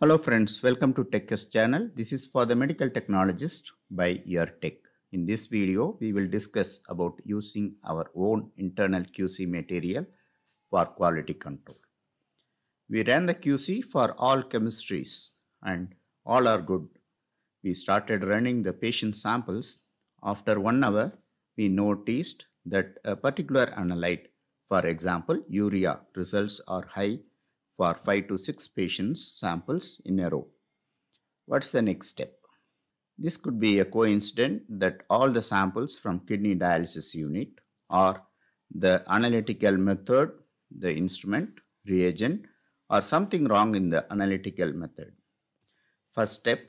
Hello friends, welcome to TechQuest channel. This is for the medical technologist by EarTech. In this video, we will discuss about using our own internal QC material for quality control. We ran the QC for all chemistries and all are good. We started running the patient samples. After one hour, we noticed that a particular analyte, for example, urea results are high for 5 to 6 patients samples in a row. What's the next step? This could be a coincidence that all the samples from kidney dialysis unit or the analytical method, the instrument, reagent or something wrong in the analytical method. First step,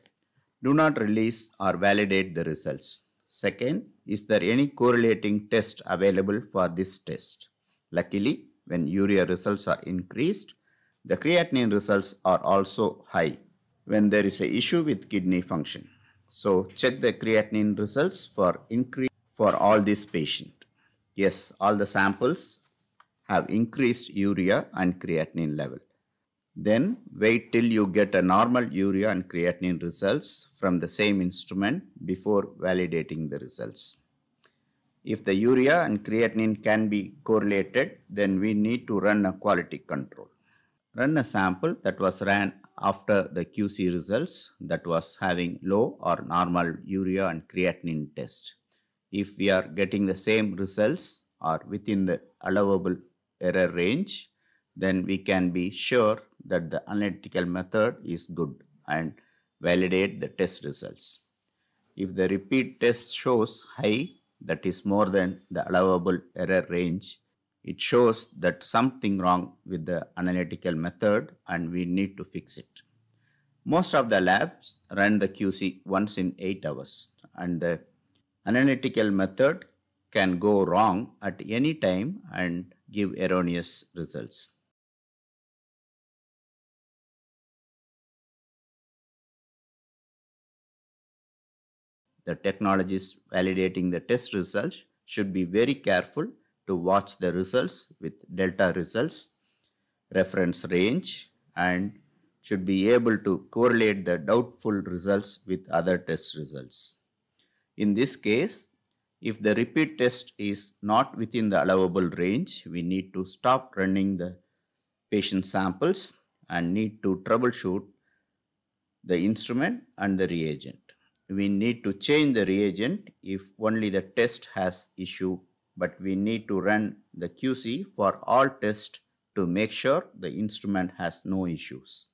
do not release or validate the results. Second, is there any correlating test available for this test? Luckily, when urea results are increased, the creatinine results are also high when there is a issue with kidney function. So check the creatinine results for increase for all these patient. Yes, all the samples have increased urea and creatinine level. Then wait till you get a normal urea and creatinine results from the same instrument before validating the results. If the urea and creatinine can be correlated, then we need to run a quality control. Run a sample that was ran after the QC results that was having low or normal urea and creatinine test. If we are getting the same results or within the allowable error range, then we can be sure that the analytical method is good and validate the test results. If the repeat test shows high, that is more than the allowable error range, it shows that something wrong with the analytical method and we need to fix it. Most of the labs run the QC once in 8 hours and the analytical method can go wrong at any time and give erroneous results. The technologists validating the test results should be very careful to watch the results with delta results, reference range and should be able to correlate the doubtful results with other test results. In this case, if the repeat test is not within the allowable range, we need to stop running the patient samples and need to troubleshoot the instrument and the reagent. We need to change the reagent if only the test has issue, but we need to run the QC for all tests to make sure the instrument has no issues.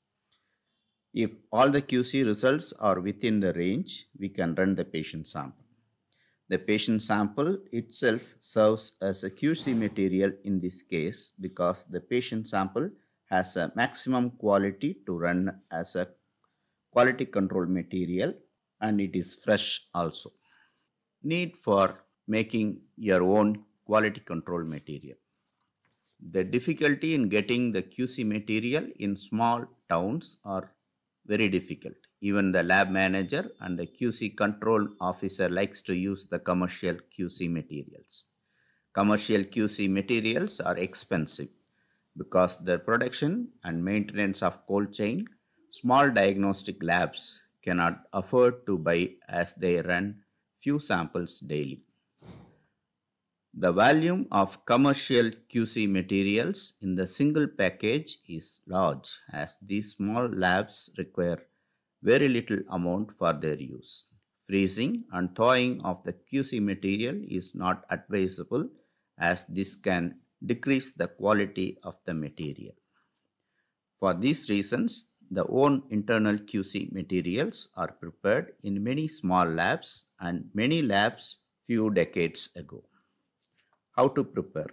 If all the QC results are within the range, we can run the patient sample. The patient sample itself serves as a QC material in this case because the patient sample has a maximum quality to run as a quality control material and it is fresh also. Need for making your own quality control material. The difficulty in getting the QC material in small towns are very difficult. Even the lab manager and the QC control officer likes to use the commercial QC materials. Commercial QC materials are expensive because the production and maintenance of cold chain, small diagnostic labs cannot afford to buy as they run few samples daily. The volume of commercial QC materials in the single package is large as these small labs require very little amount for their use. Freezing and thawing of the QC material is not advisable as this can decrease the quality of the material. For these reasons, the own internal QC materials are prepared in many small labs and many labs few decades ago. How to prepare?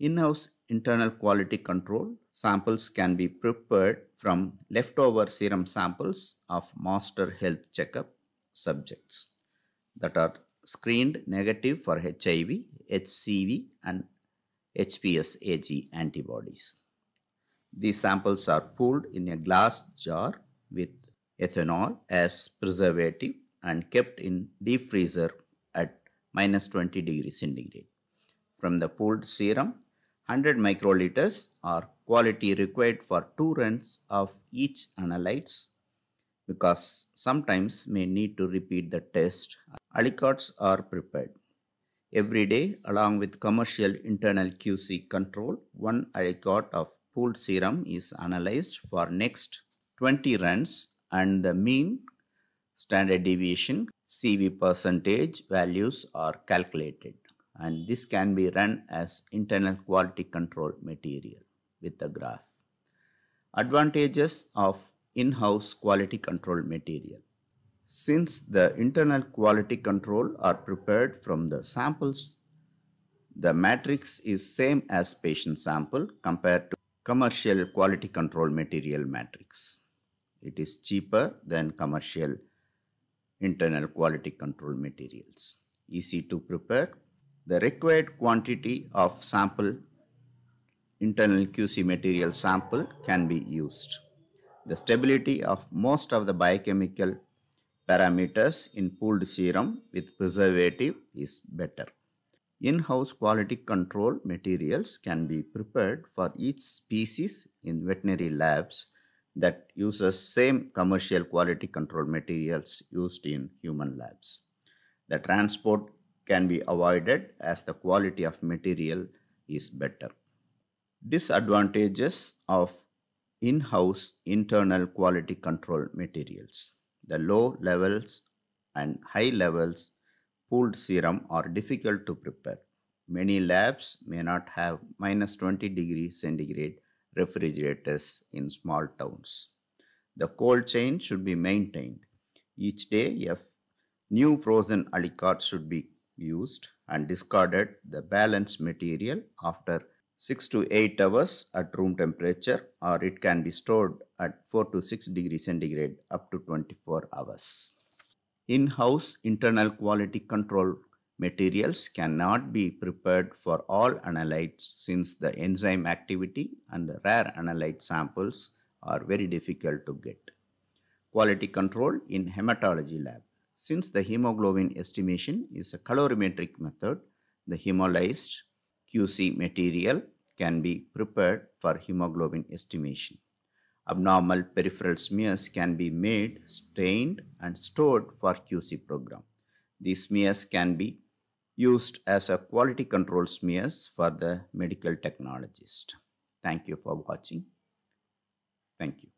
In-house internal quality control samples can be prepared from leftover serum samples of master health checkup subjects that are screened negative for HIV, HCV and HBsAg antibodies. These samples are pooled in a glass jar with ethanol as preservative and kept in deep freezer at minus 20 degrees centigrade. From the pooled serum, 100 microliters are quality required for two runs of each analytes because sometimes may need to repeat the test. Aliquots are prepared. Every day, along with commercial internal QC control, one aliquot of pooled serum is analyzed for next 20 runs and the mean standard deviation CV percentage values are calculated and this can be run as internal quality control material with the graph. Advantages of in-house quality control material. Since the internal quality control are prepared from the samples, the matrix is same as patient sample compared to commercial quality control material matrix. It is cheaper than commercial internal quality control materials. Easy to prepare. The required quantity of sample internal QC material sample can be used. The stability of most of the biochemical parameters in pooled serum with preservative is better. In-house quality control materials can be prepared for each species in veterinary labs that uses same commercial quality control materials used in human labs. The transport can be avoided as the quality of material is better. Disadvantages of in-house internal quality control materials. The low levels and high levels pooled serum are difficult to prepare. Many labs may not have minus 20 degrees centigrade refrigerators in small towns. The cold chain should be maintained. Each day, a new frozen aliquot should be used and discarded the balanced material after 6 to 8 hours at room temperature or it can be stored at 4 to 6 degrees centigrade up to 24 hours. In-house internal quality control materials cannot be prepared for all analytes since the enzyme activity and the rare analyte samples are very difficult to get. Quality control in hematology lab. Since the hemoglobin estimation is a colorimetric method, the hemolyzed QC material can be prepared for hemoglobin estimation. Abnormal peripheral smears can be made, stained and stored for QC program. These smears can be used as a quality control smears for the medical technologist. Thank you for watching. Thank you.